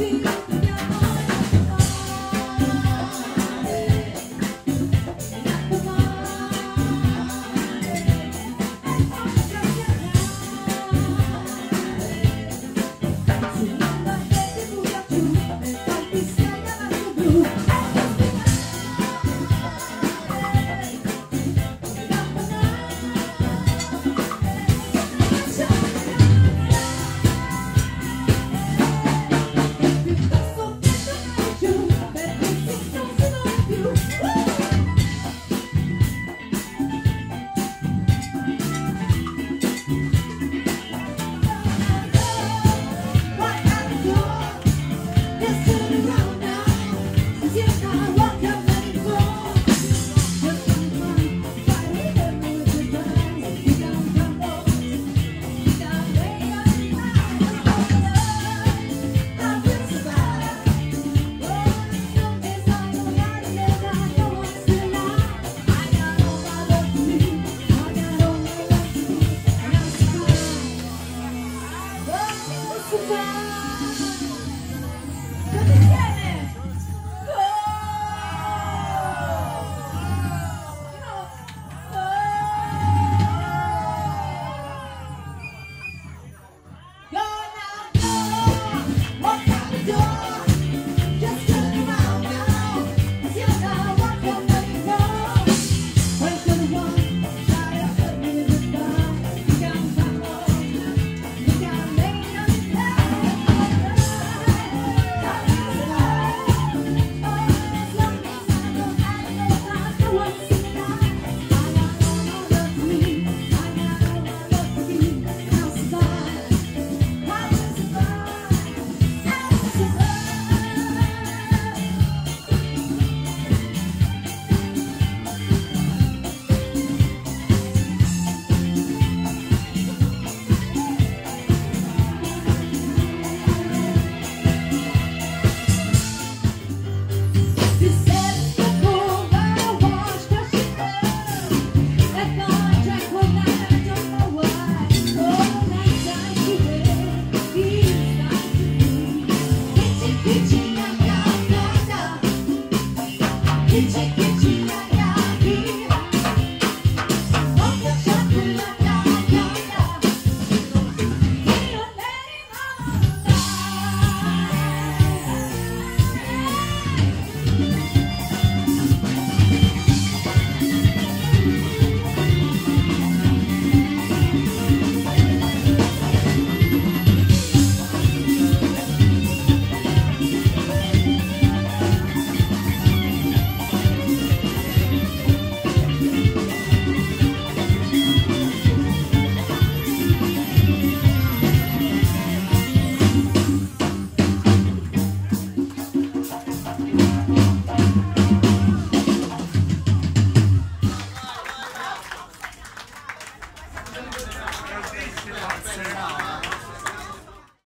You.